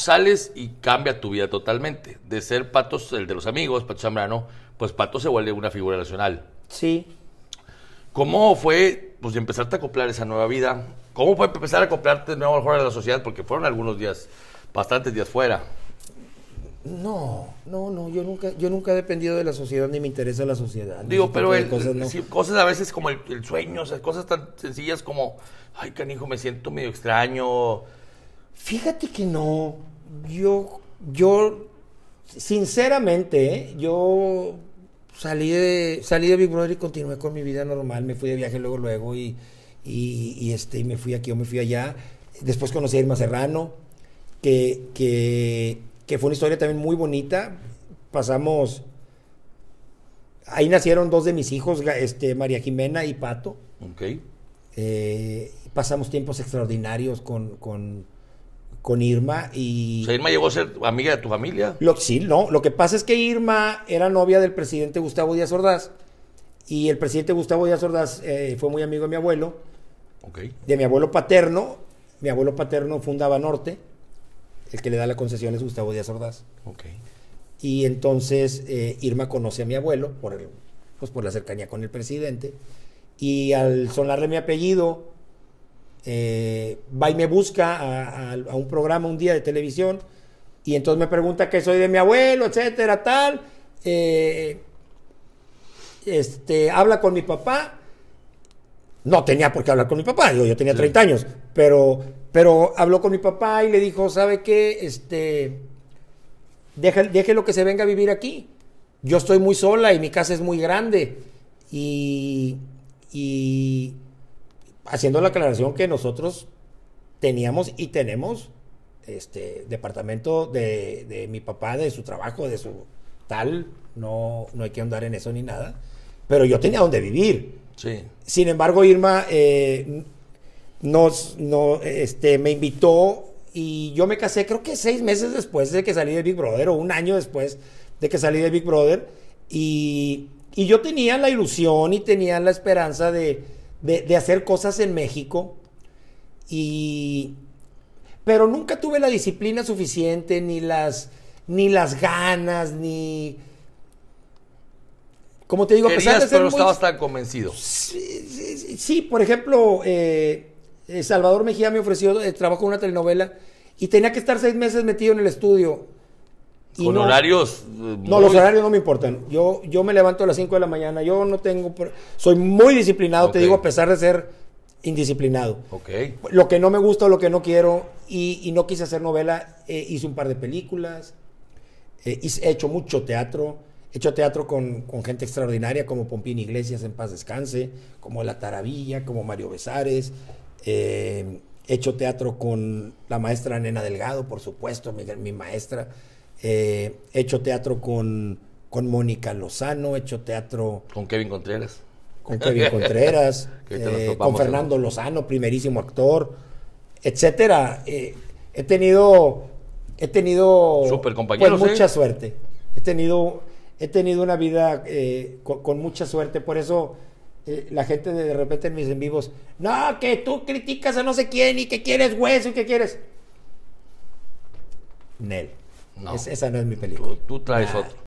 sales y cambia tu vida totalmente. De ser Patos, el de los amigos, Pato Zambrano, pues Pato se vuelve una figura nacional. Sí. ¿Cómo fue pues empezarte a acoplar esa nueva vida? ¿Cómo fue empezar a acoplarte de nuevo mejor a la sociedad? Porque fueron algunos días, bastantes días fuera. No, no, no, yo nunca, yo nunca he dependido de la sociedad ni me interesa la sociedad. Digo, pero de el- cosas, no. sí, cosas a veces como el, el sueño, o sea, cosas tan sencillas como, ay, canijo, me siento medio extraño. Fíjate que no. Yo, yo, sinceramente, ¿eh? yo salí de, salí de Big Brother y continué con mi vida normal. Me fui de viaje luego, luego y, y, y, este, me fui aquí o me fui allá. Después conocí a Irma Serrano, que, que, que fue una historia también muy bonita. Pasamos, ahí nacieron dos de mis hijos, este, María Jimena y Pato. Ok. Eh, pasamos tiempos extraordinarios con, con, con Irma y... O sea, Irma llegó a ser amiga de tu familia. Lo, sí, no, lo que pasa es que Irma era novia del presidente Gustavo Díaz Ordaz y el presidente Gustavo Díaz Ordaz eh, fue muy amigo de mi abuelo, Ok. de mi abuelo paterno. Mi abuelo paterno fundaba Norte, el que le da la concesión es Gustavo Díaz Ordaz. Ok. Y entonces eh, Irma conoce a mi abuelo por, el, pues por la cercanía con el presidente. Y al sonarle mi apellido, eh, va y me busca a, a- a un programa un día de televisión. Y entonces me pregunta que soy de mi abuelo, etcétera, tal. Eh, este, habla con mi papá. No tenía por qué hablar con mi papá, yo, yo tenía Sí. 30 años, pero, pero habló con mi papá y le dijo, ¿sabe qué? Este, déjelo que se venga a vivir aquí. Yo estoy muy sola y mi casa es muy grande. Y, y haciendo la aclaración que nosotros teníamos y tenemos este departamento de, de mi papá, de su trabajo, de su tal, no, no hay que andar en eso ni nada. Pero yo tenía donde vivir. Sí. Sin embargo, Irma eh, nos, no, este, me invitó y yo me casé creo que seis meses después de que salí de Big Brother o un año después de que salí de Big Brother y, y yo tenía la ilusión y tenía la esperanza de, de- de hacer cosas en México y pero nunca tuve la disciplina suficiente ni las ni las ganas ni como te digo a pesar de ser pero muy- estabas tan convencido. Sí, sí, sí, sí, por ejemplo, eh, eh, Salvador Mejía me ofreció eh, trabajo en una telenovela y tenía que estar seis meses metido en el estudio. Y Con no- horarios. eh, No, muy- los horarios no me importan. Yo, yo me levanto a las 5 de la mañana. Yo no tengo. Soy muy disciplinado, te digo, a pesar de ser indisciplinado. Ok. Lo que no me gusta o lo que no quiero. Y, y no quise hacer novela. eh, hice un par de películas. eh, hice- he hecho mucho teatro. He hecho teatro con, con gente extraordinaria como Pompín Iglesias en paz descanse, como La Taravilla, como Mario Besares. eh, he hecho teatro con la maestra Nena Delgado, por supuesto, mi, mi maestra. Eh, he hecho teatro con, con Mónica Lozano. He hecho teatro Con Kevin Contreras. con Kevin Contreras, eh, con Fernando Lozano, primerísimo actor, etcétera. Eh, he tenido, he tenido Súper compañeros, pues, ¿eh? mucha suerte. He tenido, he tenido una vida eh, con, con mucha suerte, por eso eh, la gente de repente en mis en vivos, no, que tú criticas a no sé quién y que quieres hueso y que quieres. Nel. No. Es- esa no es mi película. Tú, tú traes Nah. otro.